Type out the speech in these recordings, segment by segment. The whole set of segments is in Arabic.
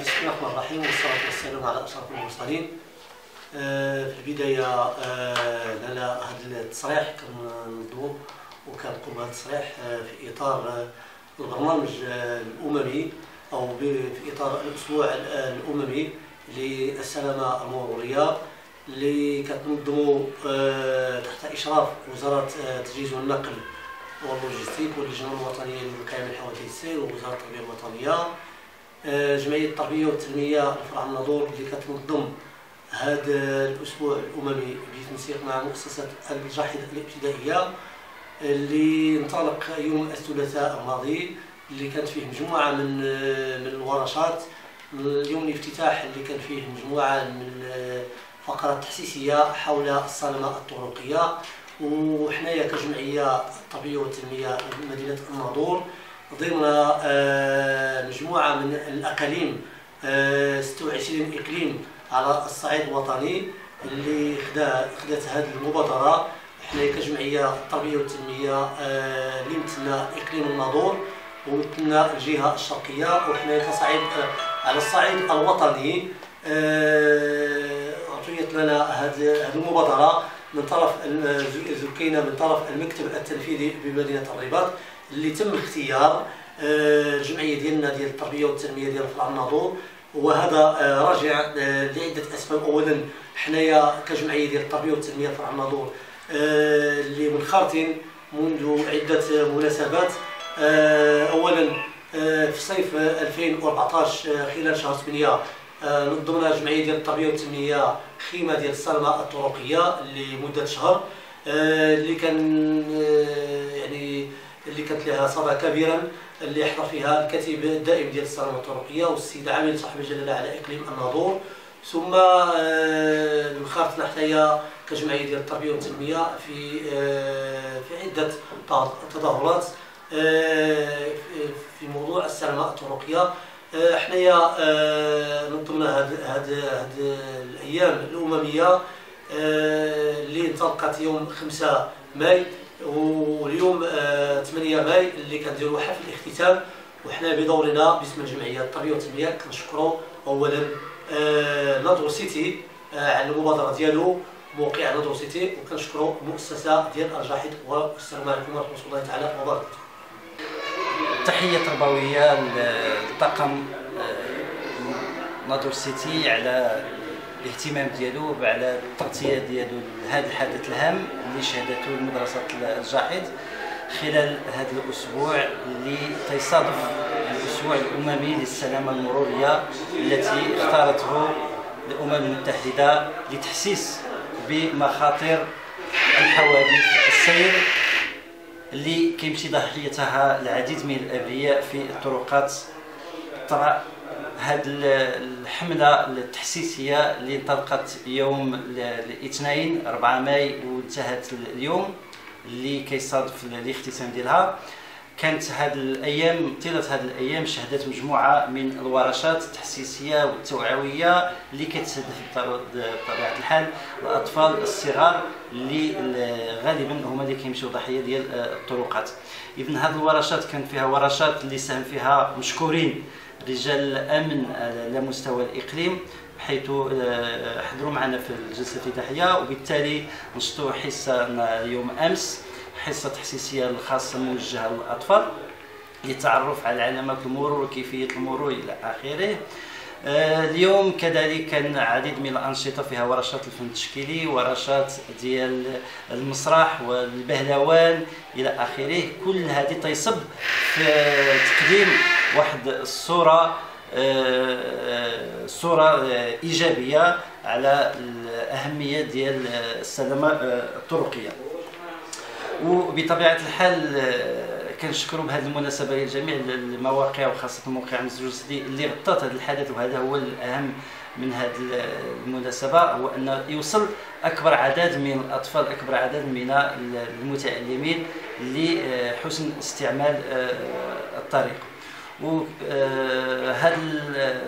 الرحمن الرحيم والصلاة والسلام على أشرف المرسلين. آه، في البداية آه، لنا هذا التصريح كنظمو وكنقوم بهذا التصريح آه، في إطار آه، البرنامج آه، الأممي أو في إطار الأسبوع ال- الأممي للسلامة المرورية اللي كتنظمو آه، تحت إشراف وزارة آه، التجهيز والنقل واللوجستيك واللجنة الوطنية للوقاية من حوادث السير ووزارة التربية الوطنية. آه، جمعية التربية والتنمية الفرع الناظور اللي كتنظم هذا الأسبوع الأممي بتنسيق مع مؤسسة الجاحظ الابتدائية اللي انطلق يوم الثلاثاء الماضي اللي كانت فيه مجموعة من آه، من الورشات. اليوم الافتتاح اللي كان فيه مجموعة من آه، فقرات تحسيسية حول السلامة الطرقية. وحنايا كجمعية التربية والتنمية مدينة الناظور ضمن آه، مجموعة من الأقاليم آه، 26 إقليم على الصعيد الوطني اللي خدا خدات هذه المبادرة. إحنا كجمعية التربية والتنمية آه، اللي مثلنا إقليم الناظور ومثلنا الجهة الشرقية. وحنا كصعيد آه، على الصعيد الوطني آه، أعطيت لنا هذه المبادرة من طرف زكينا من طرف المكتب التنفيذي بمدينة الرباط. اللي تم اختيار آه، الجمعية ديالنا ديال التربية والتنمية ديال فرع الناظور وهذا آه، راجع آه، لعدة أسباب. اولا حنايا كجمعية ديال التربية والتنمية فرع الناظور اللي منخرطين منذ عدة مناسبات. اولا في صيف آه، 2014 آه، خلال شهر 8 آه، نظمنا جمعية ديال التربية والتنمية خيمة ديال السلامه الطرقية لمدة شهر اللي كان يعني اللي كانت لها صدى كبيرا اللي حضر فيها الكاتب الدائم ديال السلامه الطرقيه والسيد عامل صاحب الجلالة على إقليم الناظور ثم آه، انخرطنا حنايا كجمعية ديال التربية والتنمية في آه، في عدة تظاهرات آه، في- موضوع السلامه الطرقيه حنايا نظمنا هاد هاد هاد الأيام الأممية اللي انطلقت يوم 5 ماي واليوم آه، 8 ماي اللي كنديروا حفل الاختتام وحنا بدورنا باسم الجمعية التربيه والتنمية كنشكروا اولا آه، Nador City آه، على المبادرة ديالو موقع Nador City وكنشكروا المؤسسه ديال الجاحظ والسلام عليكم ورحمة الله تعالى وبركاته. تحية تربوية للطاقم آه، ناظور سيتي على الاهتمام ديالو على التغطية ديالو لهذا الحدث الهام اللي شهدته مدرسة الجاحظ خلال هذا الأسبوع اللي تيصادف الأسبوع الأممي للسلامة المرورية التي اختارته الأمم المتحدة لتحسيس بمخاطر الحوادث السير اللي كيمشي ضحيتها العديد من الأبرياء في الطرقات هذه الحملة التحسيسية اللي انطلقت يوم ال- الاثنين 4 ماي وانتهت اليوم اللي كيصادف الاختتام ديالها. كانت هذه الأيام طيلة هذه الأيام شهدت مجموعة من الورشات التحسيسية والتوعوية اللي كتستهدف بطبيعة الحال. الأطفال الصغار اللي غالبا هما اللي كيمشيو ضحية ديال آه، الطرقات. اذا هذه الورشات كان فيها ورشات اللي ساهم فيها مشكورين رجال الأمن على مستوى الإقليم حيث آه، حضروا معنا في الجلسة الافتتاحيه وبالتالي نشطوا حصة يوم أمس. حصة تحسيسية الخاصة موجهة للأطفال للتعرف على علامات المرور وكيفية المرور إلى آخره. آه، اليوم كذلك كان عديد من الأنشطة فيها ورشات الفن التشكيلي ورشات ديال المسرح والبهلوان إلى آخره. كل هذه تيصب في تقديم واحد الصورة آه، صورة إيجابية على الأهمية ديال السلامه آه، الطرقيه وبطبيعة الحال آه، كنشكروا بهذه المناسبة لجميع المواقع وخاصة موقع مزجوجتي اللي غطت هذا الحدث وهذا هو الأهم من هذه المناسبة هو أن يوصل أكبر عدد من الأطفال أكبر عدد من المتعلمين لحسن استعمال آه، الطريق. وهذا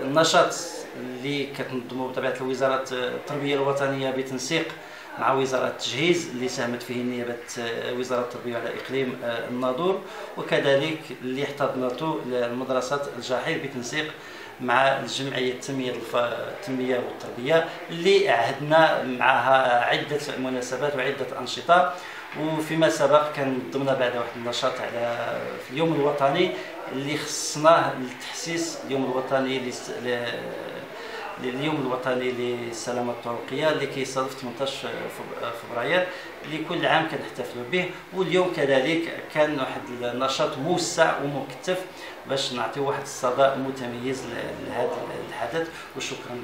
النشاط اللي كتنظمه بطبيعة وزاره التربية الوطنية بتنسيق مع وزارة التجهيز اللي ساهمت فيه نيابة وزارة التربية على إقليم الناظور وكذلك اللي احتضنته المدرسة الجاحظ بتنسيق مع الجمعية التنمية التنمية والتربية اللي عهدنا معها عدة مناسبات وعدة أنشطة. وفيما سبق كان ضمن بعد واحد النشاط على في اليوم الوطني اللي خصناه لتحسيس اليوم الوطني لليوم الوطني للسلامة الطرقية اللي كيصادف 18 فبراير اللي كل عام كنحتفلوا به واليوم كذلك كان واحد النشاط موسع ومكثف باش نعطيو واحد الصدى متميز لهذا الحدث وشكرا